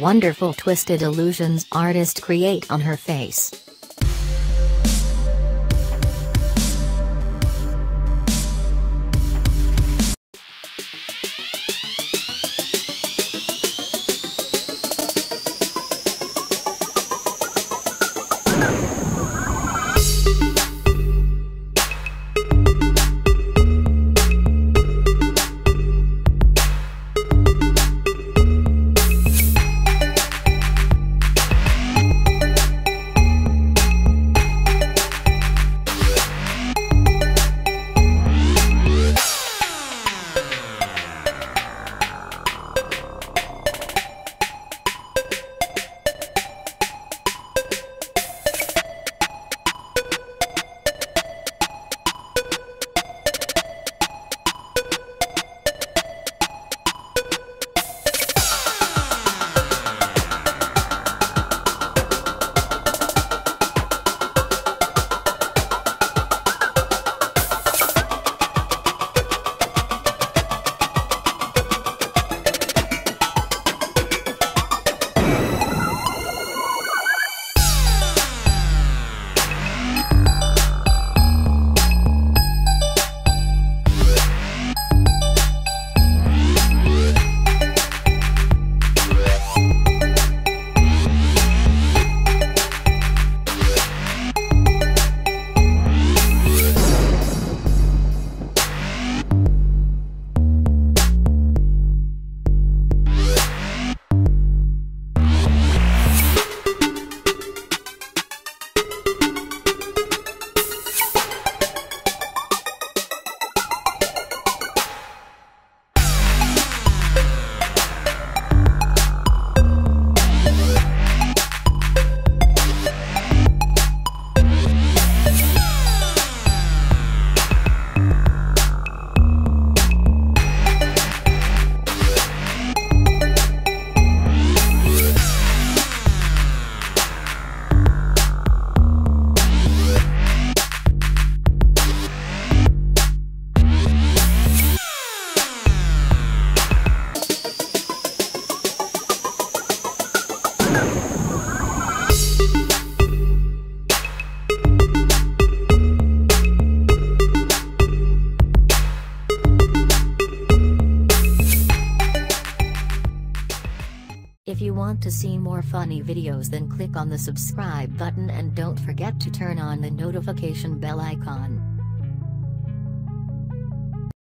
Wonderful twisted illusions artist create on her face. If you want to see more funny videos then click on the subscribe button and don't forget to turn on the notification bell icon.